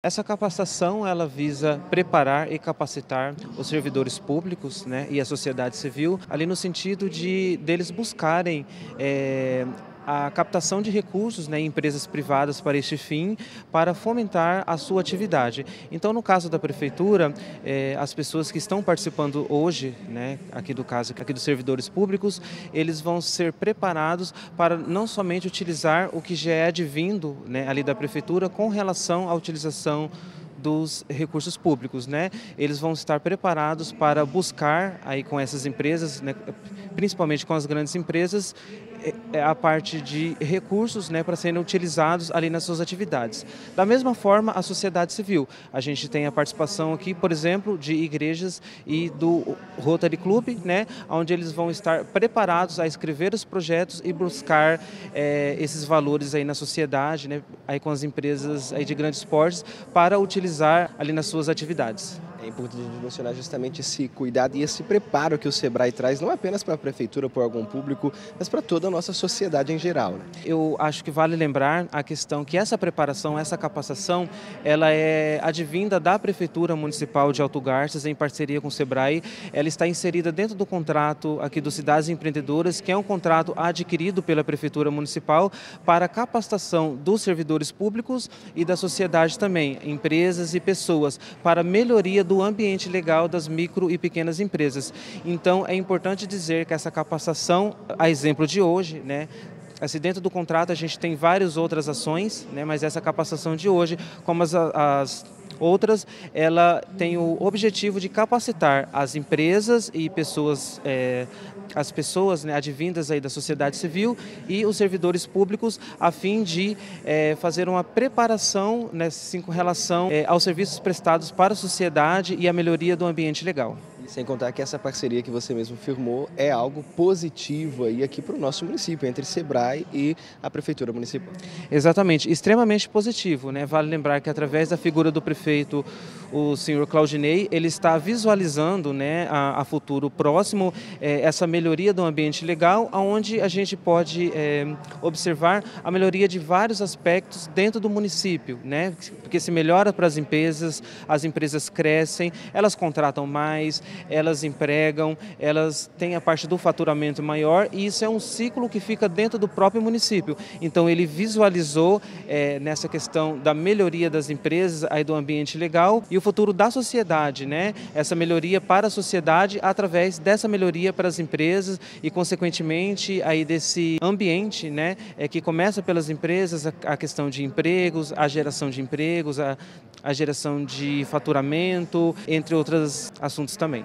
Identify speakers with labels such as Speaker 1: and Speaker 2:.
Speaker 1: Essa capacitação ela visa preparar e capacitar os servidores públicos né, e a sociedade civil, ali no sentido de deles buscarem é, a captação de recursos né, em empresas privadas para este fim, para fomentar a sua atividade. Então, no caso da prefeitura, eh, as pessoas que estão participando hoje, né, aqui do caso aqui dos servidores públicos, eles vão ser preparados para não somente utilizar o que já é advindo né, ali da prefeitura com relação à utilização dos recursos públicos, né? Eles vão estar preparados para buscar aí com essas empresas, né, principalmente com as grandes empresas, é a parte de recursos né, para serem utilizados ali nas suas atividades. Da mesma forma, a sociedade civil. A gente tem a participação aqui, por exemplo, de igrejas e do Rotary Club, né, onde eles vão estar preparados a escrever os projetos e buscar é, esses valores aí na sociedade, né, aí com as empresas aí de grandes portes, para utilizar ali nas suas atividades.
Speaker 2: É importante mencionar justamente esse cuidado e esse preparo que o SEBRAE traz, não apenas para a prefeitura, para algum público, mas para toda a nossa sociedade em geral. Né?
Speaker 1: Eu acho que vale lembrar a questão que essa preparação, essa capacitação, ela é advinda da Prefeitura Municipal de Alto Garças, em parceria com o SEBRAE. Ela está inserida dentro do contrato aqui do Cidades Empreendedoras, que é um contrato adquirido pela Prefeitura Municipal para a capacitação dos servidores públicos e da sociedade também, empresas e pessoas, para melhoria do ambiente legal das micro e pequenas empresas. Então, é importante dizer que essa capacitação, a exemplo de hoje, né, Assim, dentro do contrato a gente tem várias outras ações, né, mas essa capacitação de hoje, como as, as outras, ela tem o objetivo de capacitar as empresas e pessoas, é, as pessoas né, advindas aí da sociedade civil e os servidores públicos, a fim de é, fazer uma preparação né, assim, com relação é, aos serviços prestados para a sociedade e a melhoria do ambiente legal.
Speaker 2: Sem contar que essa parceria que você mesmo firmou é algo positivo aí aqui para o nosso município, entre Sebrae e a Prefeitura Municipal.
Speaker 1: Exatamente, extremamente positivo. Né? Vale lembrar que através da figura do prefeito, o senhor Claudinei, ele está visualizando né, a, a futuro próximo eh, essa melhoria do ambiente legal, onde a gente pode eh, observar a melhoria de vários aspectos dentro do município, né? porque se melhora para as empresas, as empresas crescem, elas contratam mais, elas empregam, elas têm a parte do faturamento maior e isso é um ciclo que fica dentro do próprio município. Então ele visualizou é, nessa questão da melhoria das empresas, aí do ambiente legal e o futuro da sociedade, né? Essa melhoria para a sociedade através dessa melhoria para as empresas e consequentemente aí desse ambiente, né? É que começa pelas empresas a, a questão de empregos, a geração de empregos, a, a geração de faturamento, entre outros assuntos também.